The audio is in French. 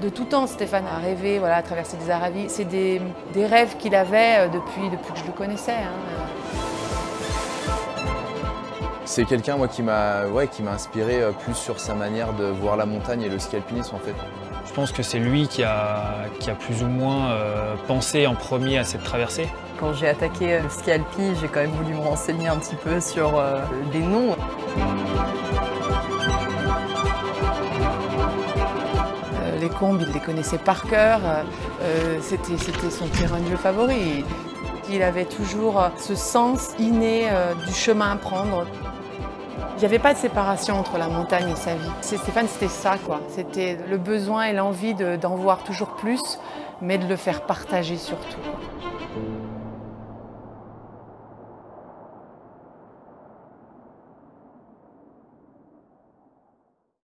De tout temps, Stéphane a rêvé, voilà, à traverser des Aravis. C'est des, des rêves qu'il avait euh, depuis, depuis que je le connaissais. hein. C'est quelqu'un moi qui m'a ouais, qui m'a inspiré euh, plus sur sa manière de voir la montagne et le ski alpinisme en fait. Je pense que c'est lui qui a, qui a plus ou moins euh, pensé en premier à cette traversée. Quand j'ai attaqué le ski alpi, j'ai quand même voulu me renseigner un petit peu sur euh, des noms. Les combes, il les connaissait par cœur. Euh, C'était son terrain de jeu favori. Il avait toujours ce sens inné euh, du chemin à prendre. Il n'y avait pas de séparation entre la montagne et sa vie. Stéphane, c'était ça, quoi. C'était le besoin et l'envie de- d'en voir toujours plus, mais de le faire partager surtout.